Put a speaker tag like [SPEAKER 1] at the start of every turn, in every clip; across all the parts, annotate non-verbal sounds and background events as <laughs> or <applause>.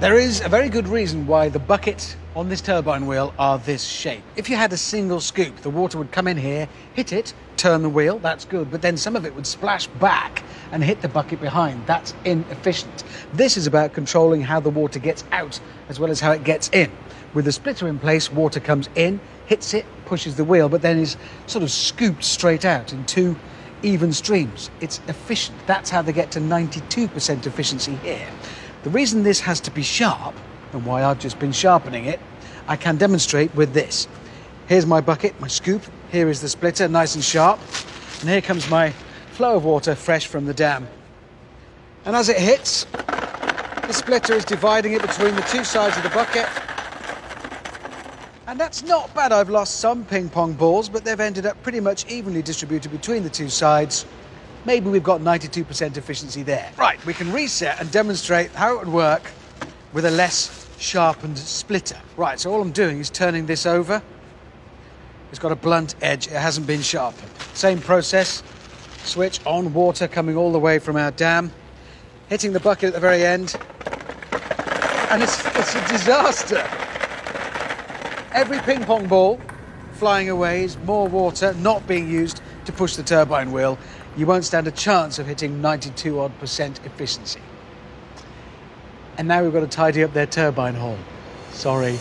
[SPEAKER 1] There is a very good reason why the bucket on this turbine wheel are this shape. If you had a single scoop, the water would come in here, hit it, turn the wheel, that's good, but then some of it would splash back and hit the bucket behind. That's inefficient. This is about controlling how the water gets out as well as how it gets in. With the splitter in place, water comes in, hits it, pushes the wheel, but then is sort of scooped straight out in two even streams. It's efficient. That's how they get to 92% efficiency here. The reason this has to be sharp, and why I've just been sharpening it, I can demonstrate with this. Here's my bucket, my scoop. Here is the splitter, nice and sharp. And here comes my flow of water fresh from the dam. And as it hits, the splitter is dividing it between the two sides of the bucket. And that's not bad. I've lost some ping pong balls, but they've ended up pretty much evenly distributed between the two sides maybe we've got 92% efficiency there. Right, we can reset and demonstrate how it would work with a less sharpened splitter. Right, so all I'm doing is turning this over. It's got a blunt edge, it hasn't been sharpened. Same process, switch on, water coming all the way from our dam, hitting the bucket at the very end, and it's, it's a disaster. Every ping pong ball flying away is more water not being used to push the turbine wheel you won't stand a chance of hitting 92 odd percent efficiency. And now we've got to tidy up their turbine hall. Sorry.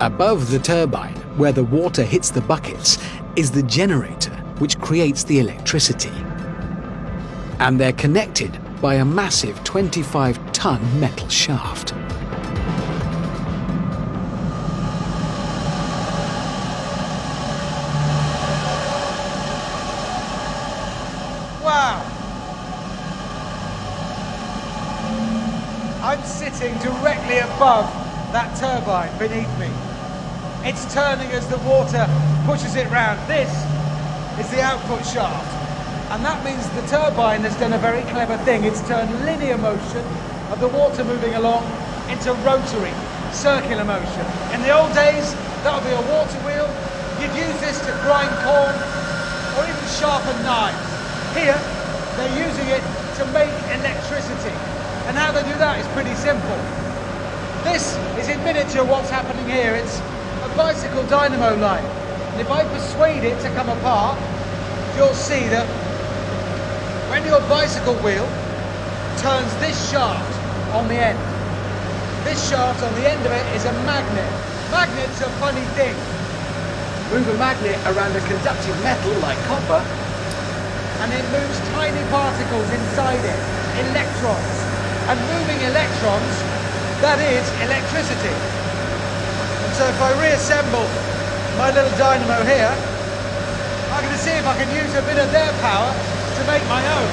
[SPEAKER 2] Above the turbine, where the water hits the buckets, is the generator which creates the electricity. And they're connected by a massive 25 ton metal shaft.
[SPEAKER 1] I'm sitting directly above that turbine beneath me. It's turning as the water pushes it round. This is the output shaft. And that means the turbine has done a very clever thing. It's turned linear motion of the water moving along into rotary, circular motion. In the old days, that would be a water wheel. You'd use this to grind corn or even sharpen knives. Here, they're using it to make electricity. And how they do that is pretty simple. This is in miniature what's happening here. It's a bicycle dynamo line. And if I persuade it to come apart, you'll see that when your bicycle wheel turns this shaft on the end, this shaft on the end of it is a magnet. Magnets are funny things. Move a magnet around a conductive metal like copper, and it moves tiny particles inside it, electrons. And moving electrons, that is electricity. And so if I reassemble my little dynamo here, I'm going to see if I can use a bit of their power to make my own.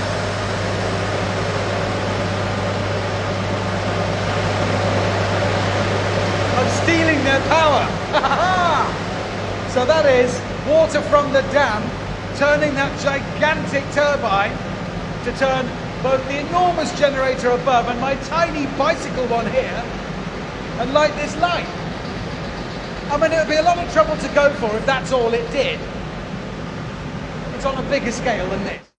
[SPEAKER 1] I'm stealing their power. <laughs> so that is water from the dam turning that gigantic turbine to turn both the enormous generator above and my tiny bicycle one here and light this light. I mean, it would be a lot of trouble to go for if that's all it did. It's on a bigger scale than this.